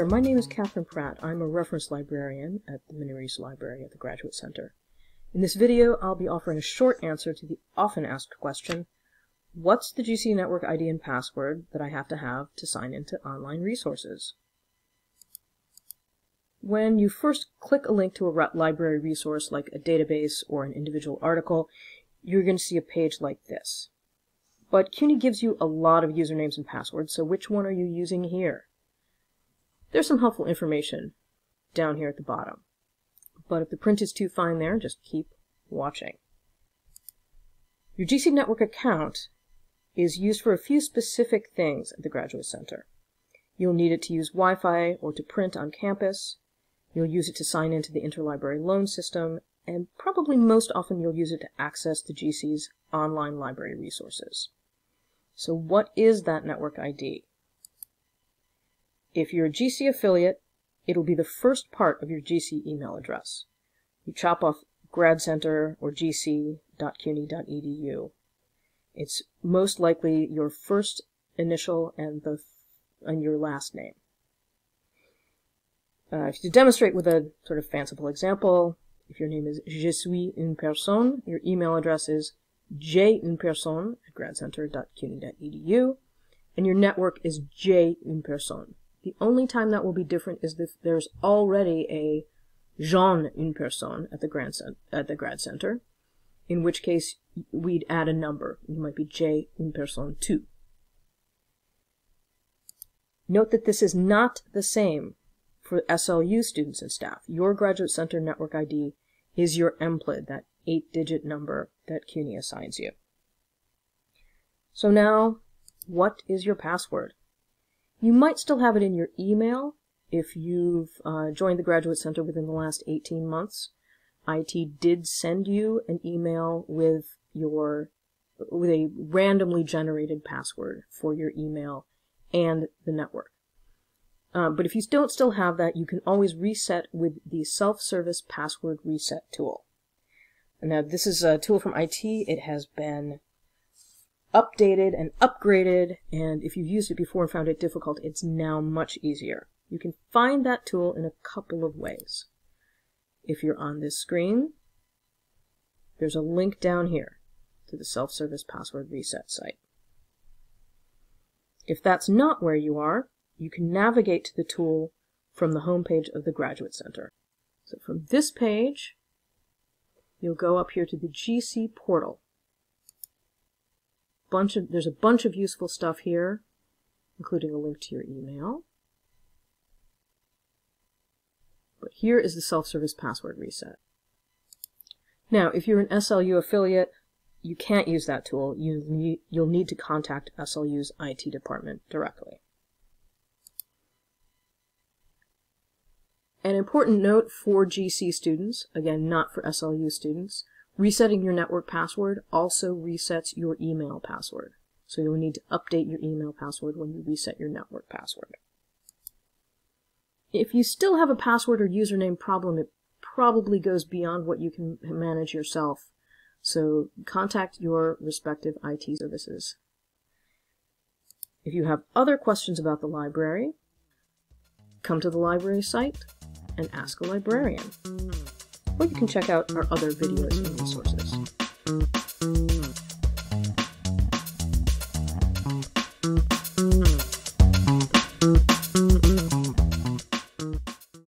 my name is Catherine Pratt. I'm a reference librarian at the Mina Rees Library at the Graduate Center. In this video, I'll be offering a short answer to the often asked question, what's the GC network ID and password that I have to have to sign into online resources? When you first click a link to a library resource like a database or an individual article, you're going to see a page like this. But CUNY gives you a lot of usernames and passwords, so which one are you using here? There's some helpful information down here at the bottom. But if the print is too fine there, just keep watching. Your GC Network account is used for a few specific things at the Graduate Center. You'll need it to use Wi-Fi or to print on campus. You'll use it to sign into the interlibrary loan system, and probably most often you'll use it to access the GC's online library resources. So what is that network ID? If you're a GC affiliate, it'll be the first part of your GC email address. You chop off gradcenter or gc.cuny.edu. It's most likely your first initial and the and your last name. Uh, if you demonstrate with a sort of fanciful example, if your name is Je suis une personne, your email address is j une personne at gradcenter.cuny.edu, and your network is j une personne. The only time that will be different is if there's already a Jean une personne at the, grad at the grad center, in which case we'd add a number. It might be J une personne 2. Note that this is not the same for SLU students and staff. Your Graduate Center Network ID is your EMPLID, that eight-digit number that CUNY assigns you. So now, what is your password? You might still have it in your email if you've uh, joined the Graduate Center within the last 18 months. IT did send you an email with your with a randomly generated password for your email and the network. Uh, but if you don't still have that, you can always reset with the self-service password reset tool. Now, this is a tool from IT. It has been updated and upgraded, and if you've used it before and found it difficult, it's now much easier. You can find that tool in a couple of ways. If you're on this screen, there's a link down here to the self-service password reset site. If that's not where you are, you can navigate to the tool from the home page of the Graduate Center. So from this page, you'll go up here to the GC portal bunch of there's a bunch of useful stuff here, including a link to your email. But here is the self-service password reset. Now, if you're an SLU affiliate, you can't use that tool. You, you'll need to contact SLU's IT department directly. An important note for GC students, again, not for SLU students, Resetting your network password also resets your email password. So you'll need to update your email password when you reset your network password. If you still have a password or username problem, it probably goes beyond what you can manage yourself. So contact your respective IT services. If you have other questions about the library, come to the library site and ask a librarian or you can check out our other videos and resources.